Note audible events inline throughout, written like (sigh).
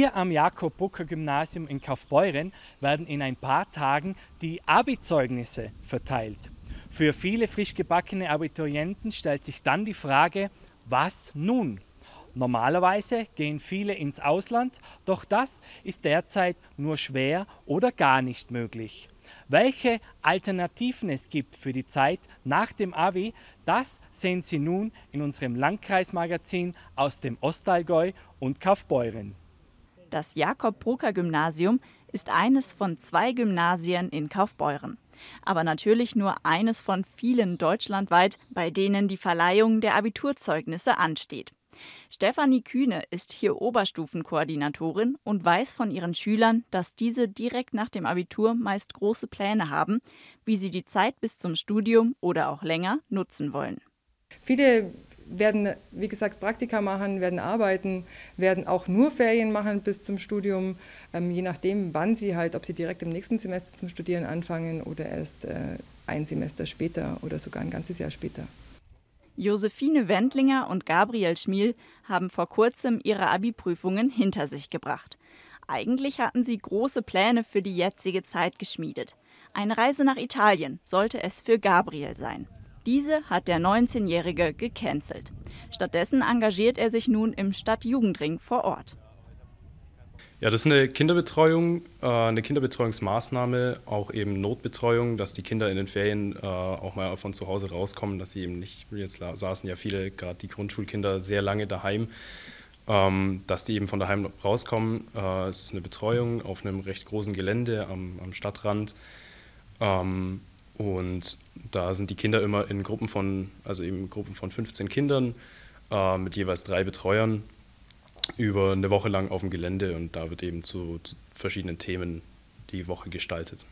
Hier am Jakob-Brucker-Gymnasium in Kaufbeuren werden in ein paar Tagen die Abi-Zeugnisse verteilt. Für viele frisch gebackene Abiturienten stellt sich dann die Frage, was nun? Normalerweise gehen viele ins Ausland, doch das ist derzeit nur schwer oder gar nicht möglich. Welche Alternativen es gibt für die Zeit nach dem Abi, das sehen Sie nun in unserem Landkreismagazin aus dem Ostallgäu und Kaufbeuren. Das Jakob-Brucker-Gymnasium ist eines von zwei Gymnasien in Kaufbeuren. Aber natürlich nur eines von vielen deutschlandweit, bei denen die Verleihung der Abiturzeugnisse ansteht. Stefanie Kühne ist hier Oberstufenkoordinatorin und weiß von ihren Schülern, dass diese direkt nach dem Abitur meist große Pläne haben, wie sie die Zeit bis zum Studium oder auch länger nutzen wollen. Viele werden, wie gesagt, Praktika machen, werden arbeiten, werden auch nur Ferien machen bis zum Studium, ähm, je nachdem, wann sie halt, ob sie direkt im nächsten Semester zum Studieren anfangen oder erst äh, ein Semester später oder sogar ein ganzes Jahr später. Josephine Wendlinger und Gabriel Schmiel haben vor kurzem ihre Abi-Prüfungen hinter sich gebracht. Eigentlich hatten sie große Pläne für die jetzige Zeit geschmiedet. Eine Reise nach Italien sollte es für Gabriel sein. Diese hat der 19-Jährige gecancelt. Stattdessen engagiert er sich nun im Stadtjugendring vor Ort. Ja, das ist eine Kinderbetreuung, äh, eine Kinderbetreuungsmaßnahme, auch eben Notbetreuung, dass die Kinder in den Ferien äh, auch mal von zu Hause rauskommen, dass sie eben nicht, jetzt saßen ja viele, gerade die Grundschulkinder, sehr lange daheim, ähm, dass die eben von daheim rauskommen. Äh, es ist eine Betreuung auf einem recht großen Gelände am, am Stadtrand. Ähm, und da sind die Kinder immer in Gruppen von, also eben Gruppen von 15 Kindern mit jeweils drei Betreuern über eine Woche lang auf dem Gelände und da wird eben zu, zu verschiedenen Themen die Woche gestaltet.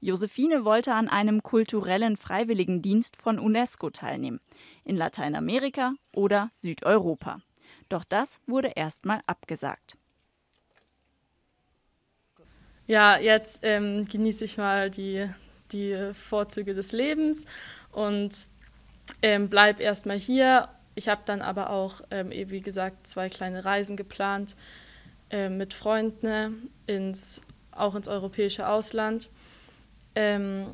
Josephine wollte an einem kulturellen Freiwilligendienst von UNESCO teilnehmen, in Lateinamerika oder Südeuropa. Doch das wurde erstmal abgesagt. Ja, jetzt ähm, genieße ich mal die, die Vorzüge des Lebens und ähm, bleib erstmal hier ich habe dann aber auch, ähm, wie gesagt, zwei kleine Reisen geplant äh, mit Freunden, ins, auch ins europäische Ausland. Ähm,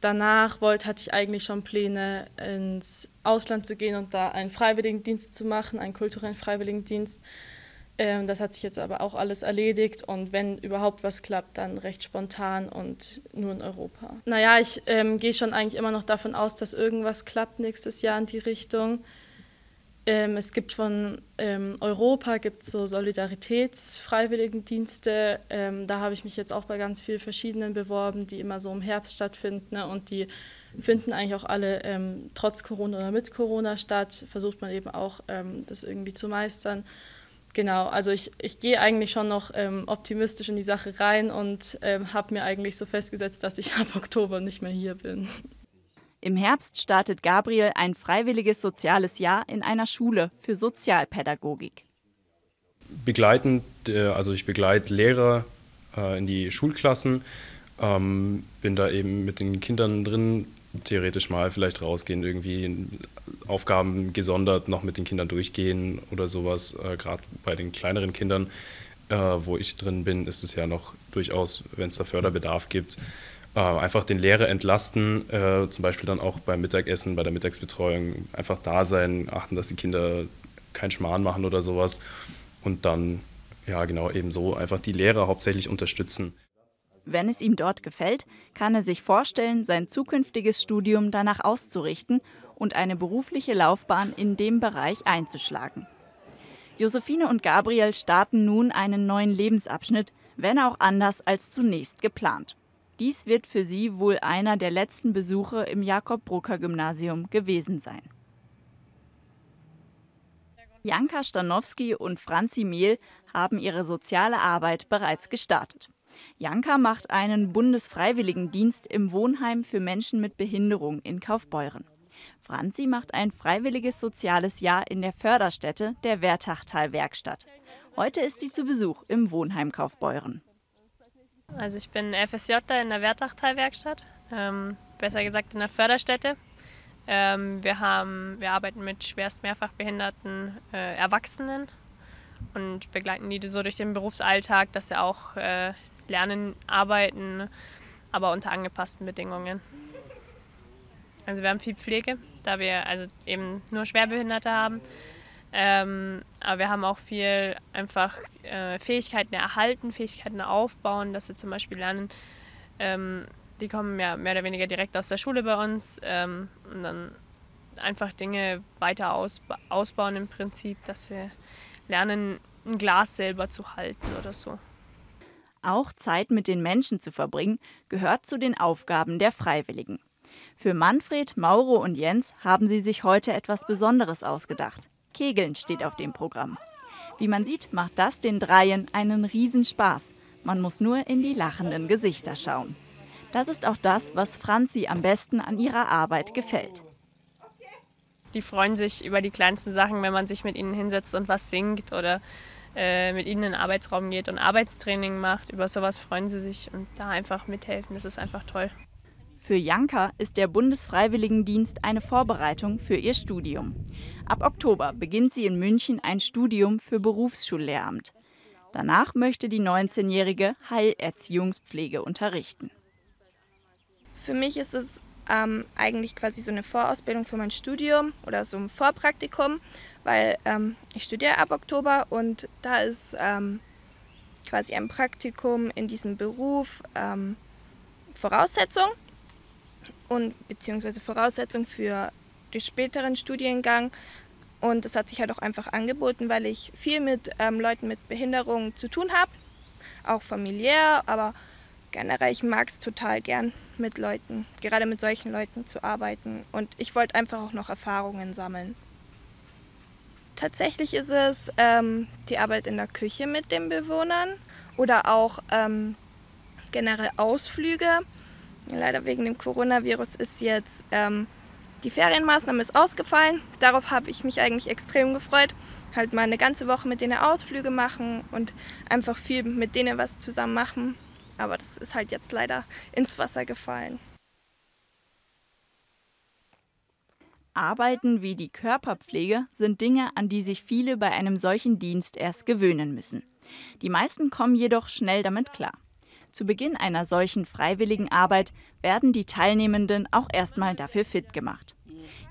danach wollte, hatte ich eigentlich schon Pläne, ins Ausland zu gehen und da einen Freiwilligendienst zu machen, einen kulturellen Freiwilligendienst. Ähm, das hat sich jetzt aber auch alles erledigt und wenn überhaupt was klappt, dann recht spontan und nur in Europa. Naja, ich ähm, gehe schon eigentlich immer noch davon aus, dass irgendwas klappt nächstes Jahr in die Richtung. Ähm, es gibt von ähm, Europa gibt so Solidaritätsfreiwilligendienste. Ähm, da habe ich mich jetzt auch bei ganz vielen verschiedenen beworben, die immer so im Herbst stattfinden. Ne? Und die finden eigentlich auch alle ähm, trotz Corona oder mit Corona statt. Versucht man eben auch, ähm, das irgendwie zu meistern. Genau, also ich, ich gehe eigentlich schon noch ähm, optimistisch in die Sache rein und habe mir eigentlich so festgesetzt, dass ich (laughs) ab Oktober nicht mehr hier bin. Im Herbst startet Gabriel ein freiwilliges soziales Jahr in einer Schule für Sozialpädagogik. Begleitend, äh, also ich begleite Lehrer äh, in die Schulklassen, ähm, bin da eben mit den Kindern drin, theoretisch mal vielleicht rausgehen, irgendwie Aufgaben gesondert noch mit den Kindern durchgehen oder sowas. Äh, Gerade bei den kleineren Kindern, wo ich drin bin, ist es ja noch durchaus, wenn es da Förderbedarf gibt, äh, einfach den Lehrer entlasten, äh, zum Beispiel dann auch beim Mittagessen, bei der Mittagsbetreuung, einfach da sein, achten, dass die Kinder keinen Schmarrn machen oder sowas und dann, ja genau, eben so einfach die Lehrer hauptsächlich unterstützen. Wenn es ihm dort gefällt, kann er sich vorstellen, sein zukünftiges Studium danach auszurichten und eine berufliche Laufbahn in dem Bereich einzuschlagen. Josephine und Gabriel starten nun einen neuen Lebensabschnitt, wenn auch anders als zunächst geplant. Dies wird für sie wohl einer der letzten Besuche im Jakob-Brucker-Gymnasium gewesen sein. Janka Stanowski und Franzi Mehl haben ihre soziale Arbeit bereits gestartet. Janka macht einen Bundesfreiwilligendienst im Wohnheim für Menschen mit Behinderung in Kaufbeuren. Franzi macht ein freiwilliges soziales Jahr in der Förderstätte der Wertachtal Werkstatt. Heute ist sie zu Besuch im Wohnheim Kaufbeuren. Also ich bin FSJ in der Wertachtalwerkstatt, ähm, besser gesagt in der Förderstätte. Ähm, wir, haben, wir arbeiten mit schwerst mehrfach behinderten äh, Erwachsenen und begleiten die so durch den Berufsalltag, dass sie auch äh, lernen, arbeiten, aber unter angepassten Bedingungen. Also wir haben viel Pflege, da wir also eben nur Schwerbehinderte haben. Ähm, aber wir haben auch viel einfach äh, Fähigkeiten erhalten, Fähigkeiten aufbauen, dass sie zum Beispiel lernen, ähm, die kommen ja mehr oder weniger direkt aus der Schule bei uns ähm, und dann einfach Dinge weiter ausba ausbauen im Prinzip, dass sie lernen, ein Glas selber zu halten oder so. Auch Zeit mit den Menschen zu verbringen, gehört zu den Aufgaben der Freiwilligen. Für Manfred, Mauro und Jens haben sie sich heute etwas Besonderes ausgedacht. Kegeln steht auf dem Programm. Wie man sieht, macht das den Dreien einen Riesenspaß. Man muss nur in die lachenden Gesichter schauen. Das ist auch das, was Franzi am besten an ihrer Arbeit gefällt. Die freuen sich über die kleinsten Sachen, wenn man sich mit ihnen hinsetzt und was singt oder äh, mit ihnen in den Arbeitsraum geht und Arbeitstraining macht. Über sowas freuen sie sich und da einfach mithelfen. Das ist einfach toll. Für Janka ist der Bundesfreiwilligendienst eine Vorbereitung für ihr Studium. Ab Oktober beginnt sie in München ein Studium für Berufsschullehramt. Danach möchte die 19-jährige Heilerziehungspflege unterrichten. Für mich ist es ähm, eigentlich quasi so eine Vorausbildung für mein Studium oder so ein Vorpraktikum, weil ähm, ich studiere ab Oktober und da ist ähm, quasi ein Praktikum in diesem Beruf ähm, Voraussetzung und beziehungsweise Voraussetzung für den späteren Studiengang. Und das hat sich halt auch einfach angeboten, weil ich viel mit ähm, Leuten mit Behinderungen zu tun habe, auch familiär, aber generell, ich mag es total gern mit Leuten, gerade mit solchen Leuten zu arbeiten. Und ich wollte einfach auch noch Erfahrungen sammeln. Tatsächlich ist es ähm, die Arbeit in der Küche mit den Bewohnern oder auch ähm, generell Ausflüge. Leider wegen dem Coronavirus ist jetzt ähm, die Ferienmaßnahme ist ausgefallen. Darauf habe ich mich eigentlich extrem gefreut. Halt mal eine ganze Woche mit denen Ausflüge machen und einfach viel mit denen was zusammen machen. Aber das ist halt jetzt leider ins Wasser gefallen. Arbeiten wie die Körperpflege sind Dinge, an die sich viele bei einem solchen Dienst erst gewöhnen müssen. Die meisten kommen jedoch schnell damit klar. Zu Beginn einer solchen freiwilligen Arbeit werden die Teilnehmenden auch erstmal dafür fit gemacht.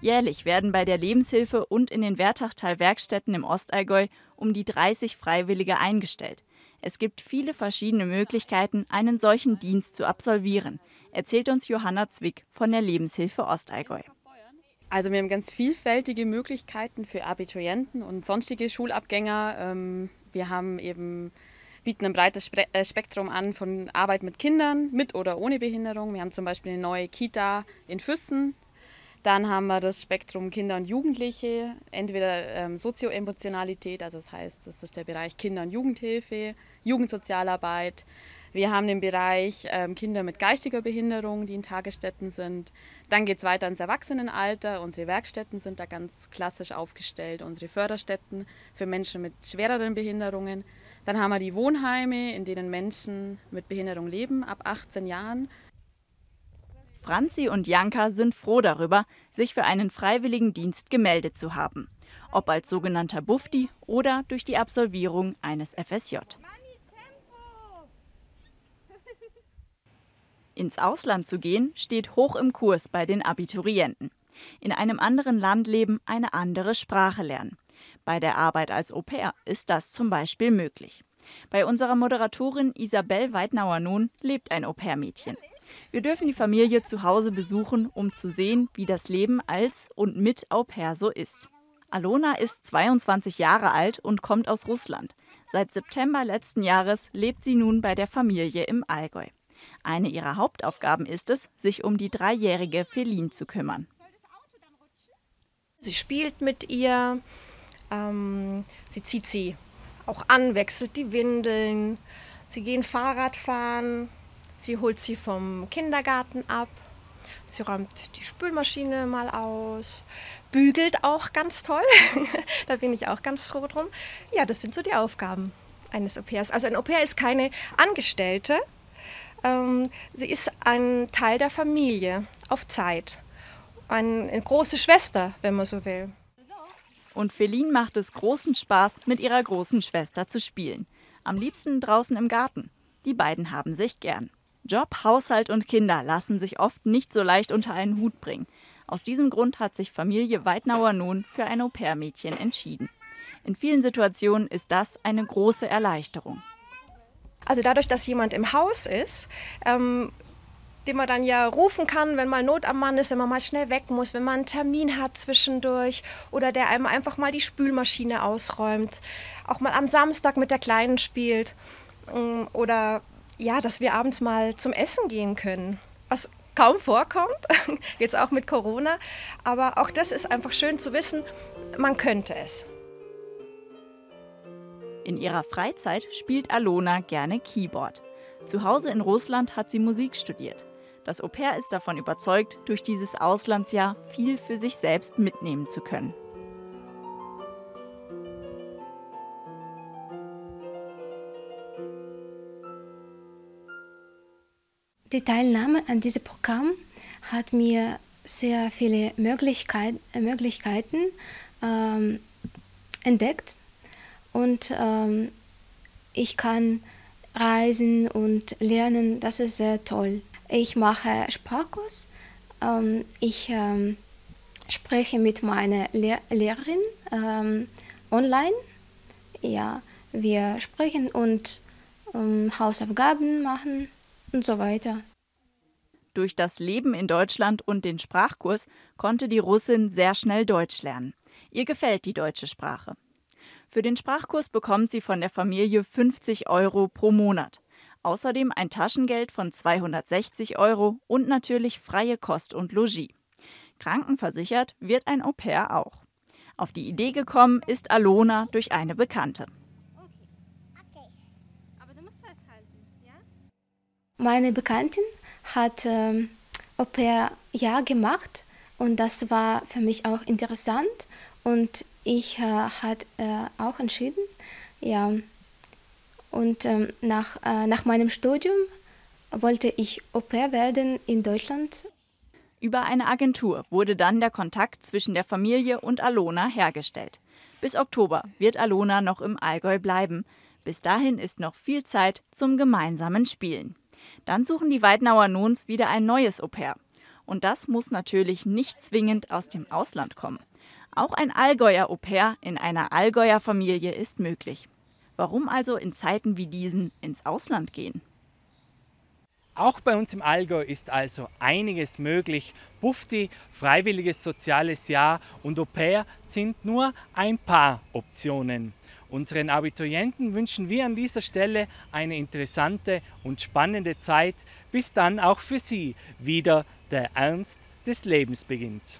Jährlich werden bei der Lebenshilfe und in den Wertachtal-Werkstätten im Ostallgäu um die 30 Freiwillige eingestellt. Es gibt viele verschiedene Möglichkeiten, einen solchen Dienst zu absolvieren, erzählt uns Johanna Zwick von der Lebenshilfe Ostallgäu. Also wir haben ganz vielfältige Möglichkeiten für Abiturienten und sonstige Schulabgänger. Ähm, wir haben eben bieten ein breites äh, Spektrum an von Arbeit mit Kindern, mit oder ohne Behinderung. Wir haben zum Beispiel eine neue Kita in Füssen. Dann haben wir das Spektrum Kinder und Jugendliche, entweder ähm, Sozioemotionalität, also das heißt, das ist der Bereich Kinder- und Jugendhilfe, Jugendsozialarbeit. Wir haben den Bereich ähm, Kinder mit geistiger Behinderung, die in Tagesstätten sind. Dann geht es weiter ins Erwachsenenalter. Unsere Werkstätten sind da ganz klassisch aufgestellt. Unsere Förderstätten für Menschen mit schwereren Behinderungen. Dann haben wir die Wohnheime, in denen Menschen mit Behinderung leben, ab 18 Jahren. Franzi und Janka sind froh darüber, sich für einen freiwilligen Dienst gemeldet zu haben. Ob als sogenannter Bufti oder durch die Absolvierung eines FSJ. Ins Ausland zu gehen, steht hoch im Kurs bei den Abiturienten. In einem anderen Land leben, eine andere Sprache lernen. Bei der Arbeit als Au pair ist das zum Beispiel möglich. Bei unserer Moderatorin Isabel Weidnauer nun lebt ein Au-pair-Mädchen. Wir dürfen die Familie zu Hause besuchen, um zu sehen, wie das Leben als und mit Au pair so ist. Alona ist 22 Jahre alt und kommt aus Russland. Seit September letzten Jahres lebt sie nun bei der Familie im Allgäu. Eine ihrer Hauptaufgaben ist es, sich um die dreijährige Feline zu kümmern. Sie spielt mit ihr, ähm, sie zieht sie auch an, wechselt die Windeln, sie gehen Fahrrad fahren, sie holt sie vom Kindergarten ab, sie räumt die Spülmaschine mal aus, bügelt auch ganz toll, (laughs) da bin ich auch ganz froh drum. Ja, das sind so die Aufgaben eines Au-pairs. Also ein Au-pair ist keine Angestellte, ähm, sie ist ein Teil der Familie auf Zeit, eine große Schwester, wenn man so will. Und Feline macht es großen Spaß, mit ihrer großen Schwester zu spielen. Am liebsten draußen im Garten. Die beiden haben sich gern. Job, Haushalt und Kinder lassen sich oft nicht so leicht unter einen Hut bringen. Aus diesem Grund hat sich Familie Weidnauer nun für ein Au-pair-Mädchen entschieden. In vielen Situationen ist das eine große Erleichterung. Also dadurch, dass jemand im Haus ist, ähm, den man dann ja rufen kann, wenn mal Not am Mann ist, wenn man mal schnell weg muss, wenn man einen Termin hat zwischendurch oder der einem einfach mal die Spülmaschine ausräumt, auch mal am Samstag mit der Kleinen spielt ähm, oder ja, dass wir abends mal zum Essen gehen können, was kaum vorkommt, (laughs) jetzt auch mit Corona, aber auch das ist einfach schön zu wissen, man könnte es. In ihrer Freizeit spielt Alona gerne Keyboard. Zu Hause in Russland hat sie Musik studiert. Das Au-pair ist davon überzeugt, durch dieses Auslandsjahr viel für sich selbst mitnehmen zu können. Die Teilnahme an diesem Programm hat mir sehr viele Möglichkeit, Möglichkeiten ähm, entdeckt und ähm, ich kann reisen und lernen. Das ist sehr toll. Ich mache Sprachkurs. Ähm, ich ähm, spreche mit meiner Lehr Lehrerin ähm, online. Ja, wir sprechen und ähm, Hausaufgaben machen und so weiter. Durch das Leben in Deutschland und den Sprachkurs konnte die Russin sehr schnell Deutsch lernen. Ihr gefällt die deutsche Sprache. Für den Sprachkurs bekommt sie von der Familie 50 Euro pro Monat. Außerdem ein Taschengeld von 260 Euro und natürlich freie Kost und Logis. Krankenversichert wird ein Au pair auch. Auf die Idee gekommen ist Alona durch eine Bekannte. Meine Bekanntin hat ähm, Au pair ja gemacht und das war für mich auch interessant und ich äh, hat äh, auch entschieden, ja, und ähm, nach, äh, nach meinem Studium wollte ich Au pair werden in Deutschland. Über eine Agentur wurde dann der Kontakt zwischen der Familie und Alona hergestellt. Bis Oktober wird Alona noch im Allgäu bleiben. Bis dahin ist noch viel Zeit zum gemeinsamen Spielen. Dann suchen die Weidnauer Nons wieder ein neues Au pair. Und das muss natürlich nicht zwingend aus dem Ausland kommen. Auch ein Allgäuer Au pair in einer Allgäuer Familie ist möglich. Warum also in Zeiten wie diesen ins Ausland gehen? Auch bei uns im Allgäu ist also einiges möglich. Bufti, freiwilliges soziales Jahr und Au pair sind nur ein paar Optionen. Unseren Abiturienten wünschen wir an dieser Stelle eine interessante und spannende Zeit, bis dann auch für sie wieder der Ernst des Lebens beginnt.